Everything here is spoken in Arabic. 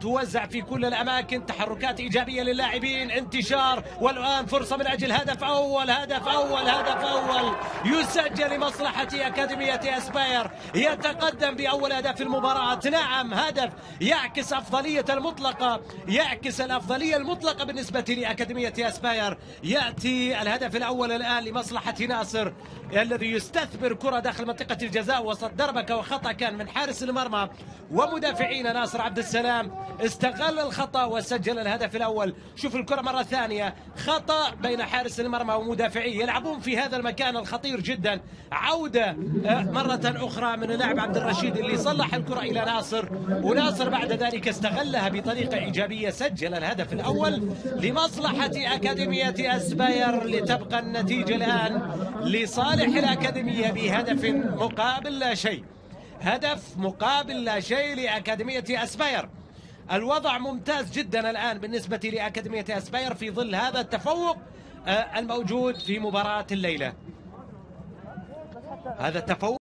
توزع في كل الأماكن تحركات إيجابية للاعبين انتشار والآن فرصة من أجل هدف أول هدف أول هدف أول. يسجل لمصلحة أكاديمية أسباير. يتقدم بأول هدف المباراة. نعم هدف يعكس أفضلية المطلقة. يعكس الأفضلية المطلقة بالنسبة لأكاديمية أسباير. يأتي الهدف الأول الآن لمصلحة ناصر الذي يستثمر كرة داخل منطقة الجزاء وسط دربكة وخطأ كان من حارس المرمى. ومدافعين ناصر عبد السلام. استغل الخطأ وسجل الهدف الأول. شوف الكرة مرة ثانية. خطأ بين حارس المرمى ومدافعيه. يلعبون في هذا المكان الخطير جدا. عودة آه، مرة أخرى من اللاعب عبد الرشيد اللي صلح الكرة إلى ناصر. وناصر بعد ذلك استغلها بطريقة إيجابية. سجل الهدف الأول لمصلحة أكاديمية أسباير لتبقى النتيجة الآن لصالح الأكاديمية بهدف مقابل لا شيء. هدف مقابل لا شيء لأكاديمية أسباير. الوضع ممتاز جدا الآن بالنسبة لأكاديمية أسباير في ظل هذا التفوق آه، الموجود في مباراة الليلة. هذا التفوق